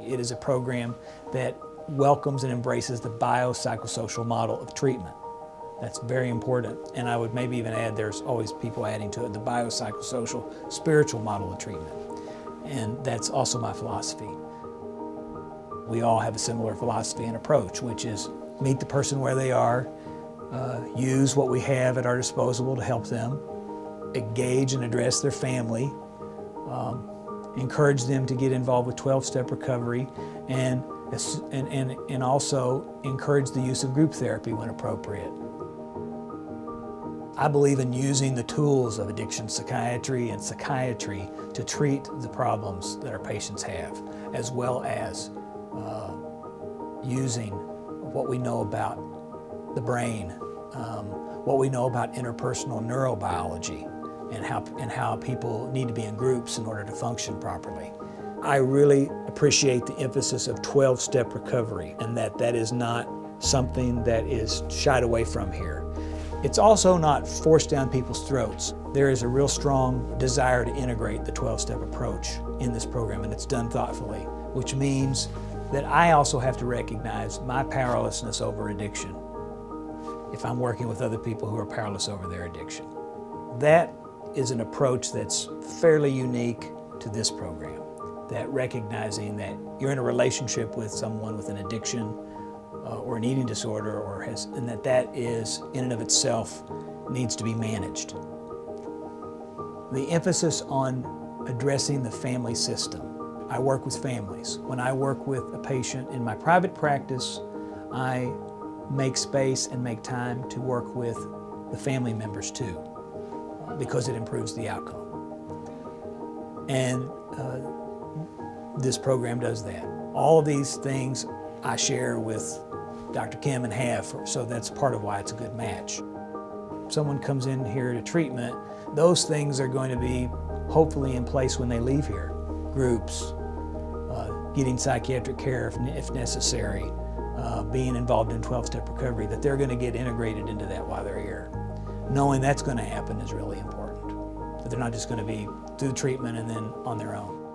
It is a program that welcomes and embraces the biopsychosocial model of treatment. That's very important. And I would maybe even add there's always people adding to it the biopsychosocial spiritual model of treatment. And that's also my philosophy. We all have a similar philosophy and approach, which is meet the person where they are, uh, use what we have at our disposal to help them, engage and address their family, um, encourage them to get involved with 12-step recovery, and, and, and, and also encourage the use of group therapy when appropriate. I believe in using the tools of addiction psychiatry and psychiatry to treat the problems that our patients have, as well as uh, using what we know about the brain, um, what we know about interpersonal neurobiology, and how, and how people need to be in groups in order to function properly. I really appreciate the emphasis of 12-step recovery and that that is not something that is shied away from here. It's also not forced down people's throats. There is a real strong desire to integrate the 12-step approach in this program and it's done thoughtfully, which means that I also have to recognize my powerlessness over addiction if I'm working with other people who are powerless over their addiction. That is an approach that's fairly unique to this program, that recognizing that you're in a relationship with someone with an addiction uh, or an eating disorder or has, and that that is in and of itself needs to be managed. The emphasis on addressing the family system I work with families. When I work with a patient in my private practice, I make space and make time to work with the family members too, because it improves the outcome. And uh, this program does that. All of these things I share with Dr. Kim and have, so that's part of why it's a good match. Someone comes in here to treatment, those things are going to be hopefully in place when they leave here groups, uh, getting psychiatric care if, if necessary, uh, being involved in 12-step recovery, that they're going to get integrated into that while they're here. Knowing that's going to happen is really important. That they're not just going to be through treatment and then on their own.